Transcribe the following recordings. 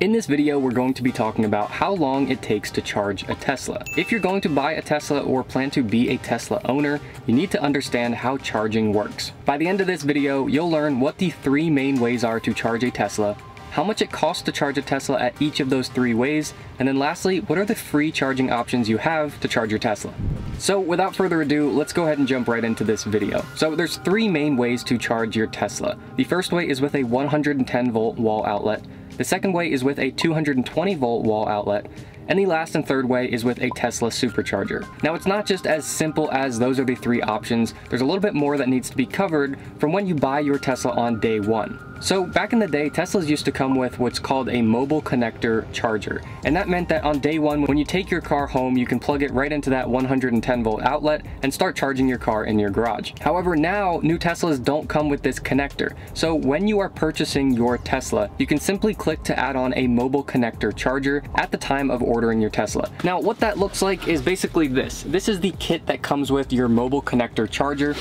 In this video, we're going to be talking about how long it takes to charge a Tesla. If you're going to buy a Tesla or plan to be a Tesla owner, you need to understand how charging works. By the end of this video, you'll learn what the three main ways are to charge a Tesla, how much it costs to charge a Tesla at each of those three ways, and then lastly, what are the free charging options you have to charge your Tesla. So without further ado, let's go ahead and jump right into this video. So there's three main ways to charge your Tesla. The first way is with a 110 volt wall outlet. The second way is with a 220 volt wall outlet, and the last and third way is with a Tesla supercharger. Now it's not just as simple as those are the three options, there's a little bit more that needs to be covered from when you buy your Tesla on day one. So back in the day, Teslas used to come with what's called a mobile connector charger. And that meant that on day one, when you take your car home, you can plug it right into that 110 volt outlet and start charging your car in your garage. However, now new Teslas don't come with this connector. So when you are purchasing your Tesla, you can simply click to add on a mobile connector charger at the time of ordering your Tesla. Now, what that looks like is basically this. This is the kit that comes with your mobile connector charger.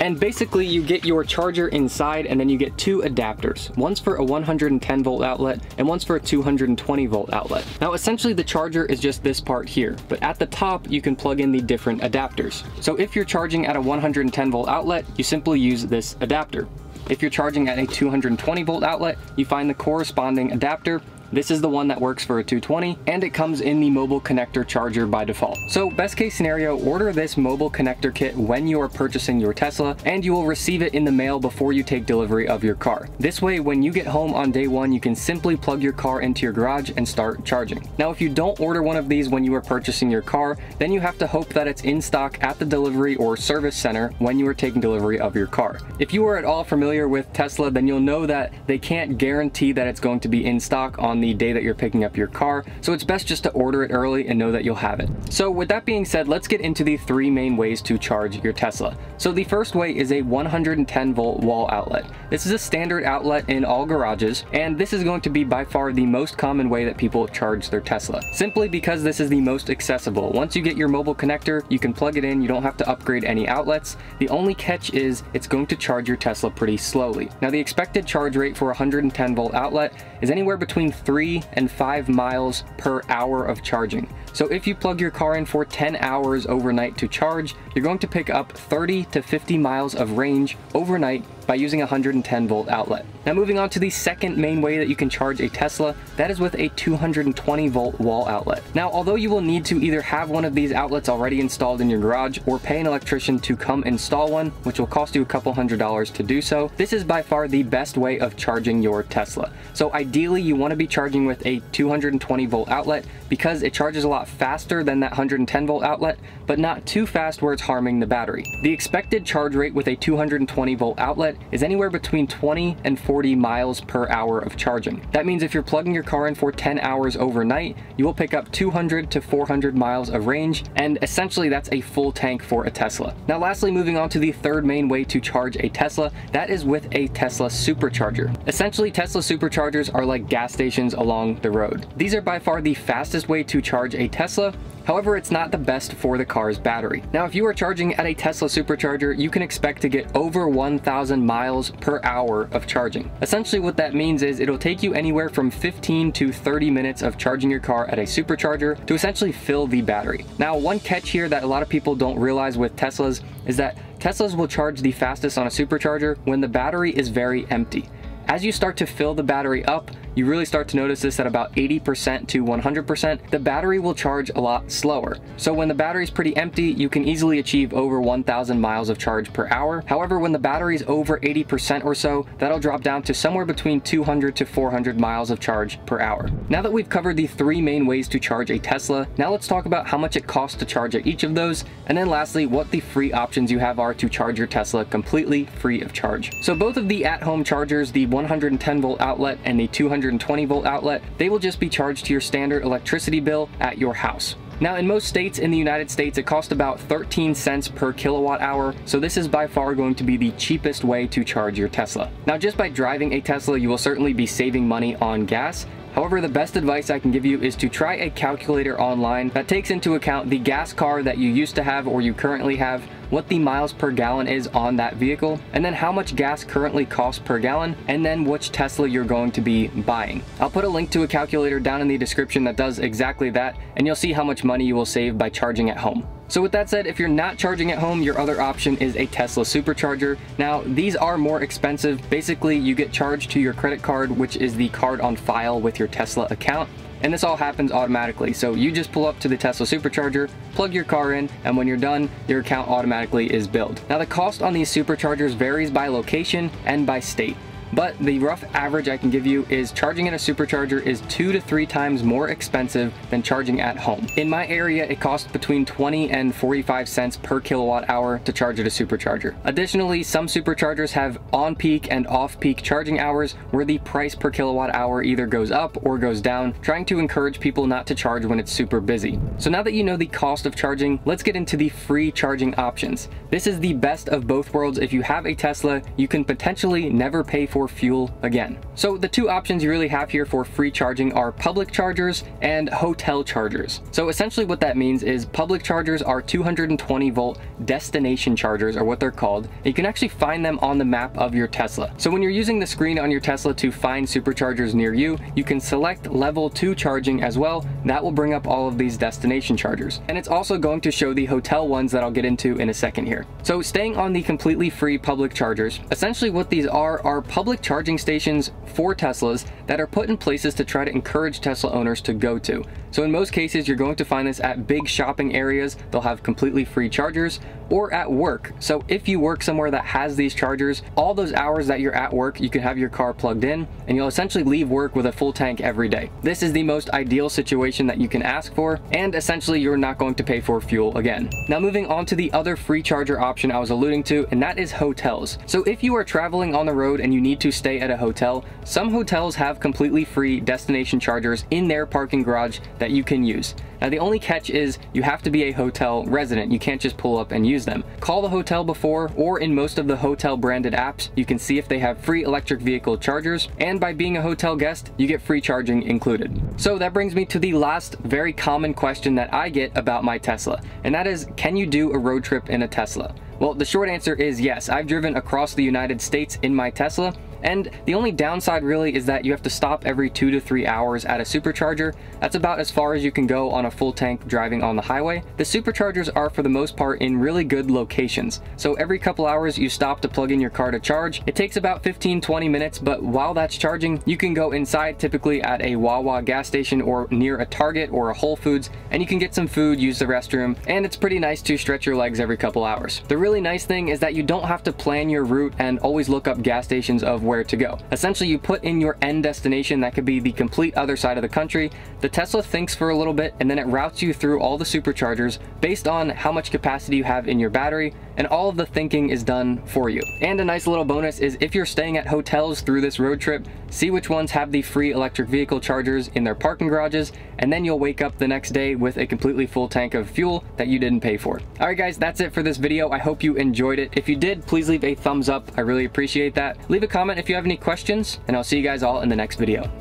And basically you get your charger inside and then you get two adapters. One's for a 110 volt outlet and one's for a 220 volt outlet. Now essentially the charger is just this part here, but at the top you can plug in the different adapters. So if you're charging at a 110 volt outlet, you simply use this adapter. If you're charging at a 220 volt outlet, you find the corresponding adapter this is the one that works for a 220 and it comes in the mobile connector charger by default. So best case scenario, order this mobile connector kit when you are purchasing your Tesla and you will receive it in the mail before you take delivery of your car. This way, when you get home on day one, you can simply plug your car into your garage and start charging. Now, if you don't order one of these when you are purchasing your car, then you have to hope that it's in stock at the delivery or service center when you are taking delivery of your car. If you are at all familiar with Tesla, then you'll know that they can't guarantee that it's going to be in stock on the day that you're picking up your car, so it's best just to order it early and know that you'll have it. So with that being said, let's get into the three main ways to charge your Tesla. So the first way is a 110 volt wall outlet. This is a standard outlet in all garages, and this is going to be by far the most common way that people charge their Tesla, simply because this is the most accessible. Once you get your mobile connector, you can plug it in, you don't have to upgrade any outlets. The only catch is it's going to charge your Tesla pretty slowly. Now the expected charge rate for a 110 volt outlet is anywhere between 3 and 5 miles per hour of charging. So if you plug your car in for 10 hours overnight to charge, you're going to pick up 30 to 50 miles of range overnight by using a 110 volt outlet. Now moving on to the second main way that you can charge a Tesla, that is with a 220 volt wall outlet. Now although you will need to either have one of these outlets already installed in your garage or pay an electrician to come install one, which will cost you a couple hundred dollars to do so, this is by far the best way of charging your Tesla. So ideally you want to be charging with a 220 volt outlet because it charges a lot faster than that 110 volt outlet, but not too fast where it's harming the battery. The expected charge rate with a 220 volt outlet is anywhere between 20 and 40 miles per hour of charging. That means if you're plugging your car in for 10 hours overnight, you will pick up 200 to 400 miles of range, and essentially that's a full tank for a Tesla. Now lastly, moving on to the third main way to charge a Tesla, that is with a Tesla supercharger. Essentially, Tesla superchargers are like gas stations along the road. These are by far the fastest way to charge a Tesla, However, it's not the best for the car's battery. Now, if you are charging at a Tesla supercharger, you can expect to get over 1,000 miles per hour of charging. Essentially, what that means is it'll take you anywhere from 15 to 30 minutes of charging your car at a supercharger to essentially fill the battery. Now, one catch here that a lot of people don't realize with Teslas is that Teslas will charge the fastest on a supercharger when the battery is very empty. As you start to fill the battery up, you really start to notice this at about 80% to 100%, the battery will charge a lot slower. So when the battery is pretty empty, you can easily achieve over 1000 miles of charge per hour. However, when the battery is over 80% or so, that'll drop down to somewhere between 200 to 400 miles of charge per hour. Now that we've covered the three main ways to charge a Tesla, now let's talk about how much it costs to charge at each of those, and then lastly, what the free options you have are to charge your Tesla completely free of charge. So both of the at-home chargers, the 110 volt outlet and the 200 120 volt outlet, they will just be charged to your standard electricity bill at your house. Now in most states in the United States it costs about 13 cents per kilowatt hour, so this is by far going to be the cheapest way to charge your Tesla. Now just by driving a Tesla you will certainly be saving money on gas, However, the best advice I can give you is to try a calculator online that takes into account the gas car that you used to have or you currently have, what the miles per gallon is on that vehicle, and then how much gas currently costs per gallon, and then which Tesla you're going to be buying. I'll put a link to a calculator down in the description that does exactly that, and you'll see how much money you will save by charging at home. So with that said, if you're not charging at home, your other option is a Tesla supercharger. Now, these are more expensive. Basically, you get charged to your credit card, which is the card on file with your Tesla account and this all happens automatically. So you just pull up to the Tesla supercharger, plug your car in, and when you're done, your account automatically is billed. Now the cost on these superchargers varies by location and by state but the rough average I can give you is charging at a supercharger is two to three times more expensive than charging at home. In my area, it costs between 20 and 45 cents per kilowatt hour to charge at a supercharger. Additionally, some superchargers have on-peak and off-peak charging hours where the price per kilowatt hour either goes up or goes down, trying to encourage people not to charge when it's super busy. So now that you know the cost of charging, let's get into the free charging options. This is the best of both worlds. If you have a Tesla, you can potentially never pay for for fuel again. So the two options you really have here for free charging are public chargers and hotel chargers. So essentially what that means is public chargers are 220 volt destination chargers are what they're called. You can actually find them on the map of your Tesla. So when you're using the screen on your Tesla to find superchargers near you, you can select level 2 charging as well. That will bring up all of these destination chargers. And it's also going to show the hotel ones that I'll get into in a second here. So staying on the completely free public chargers, essentially what these are are public charging stations for Teslas that are put in places to try to encourage Tesla owners to go to. So in most cases, you're going to find this at big shopping areas. They'll have completely free chargers or at work. So if you work somewhere that has these chargers, all those hours that you're at work, you can have your car plugged in and you'll essentially leave work with a full tank every day. This is the most ideal situation that you can ask for and essentially you're not going to pay for fuel again. Now moving on to the other free charger option I was alluding to and that is hotels. So if you are traveling on the road and you need to stay at a hotel, some hotels have completely free destination chargers in their parking garage that you can use. Now the only catch is you have to be a hotel resident. You can't just pull up and use them. Call the hotel before or in most of the hotel branded apps, you can see if they have free electric vehicle chargers and by being a hotel guest, you get free charging included. So that brings me to the last very common question that I get about my Tesla and that is can you do a road trip in a Tesla? Well, the short answer is yes. I've driven across the United States in my Tesla and the only downside really is that you have to stop every two to three hours at a supercharger. That's about as far as you can go on a full tank driving on the highway. The superchargers are for the most part in really good locations. So every couple hours you stop to plug in your car to charge. It takes about 15-20 minutes, but while that's charging, you can go inside typically at a Wawa gas station or near a Target or a Whole Foods, and you can get some food, use the restroom, and it's pretty nice to stretch your legs every couple hours. The really nice thing is that you don't have to plan your route and always look up gas stations of where to go. Essentially, you put in your end destination, that could be the complete other side of the country. The Tesla thinks for a little bit and then it routes you through all the superchargers based on how much capacity you have in your battery and all of the thinking is done for you. And a nice little bonus is if you're staying at hotels through this road trip, see which ones have the free electric vehicle chargers in their parking garages, and then you'll wake up the next day with a completely full tank of fuel that you didn't pay for. All right guys, that's it for this video. I hope you enjoyed it. If you did, please leave a thumbs up. I really appreciate that. Leave a comment if you have any questions, and I'll see you guys all in the next video.